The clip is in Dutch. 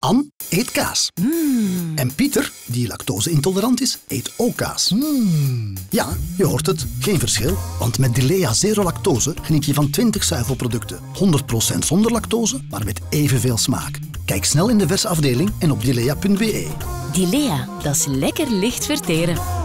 Anne eet kaas. En Pieter, die lactose-intolerant is, eet ook kaas. Ja, je hoort het. Geen verschil. Want met Dilea Zero Lactose geniet je van 20 zuivelproducten. 100% zonder lactose, maar met evenveel smaak. Kijk snel in de versafdeling en op dilea.be. Dilea, dat is lekker licht verteren.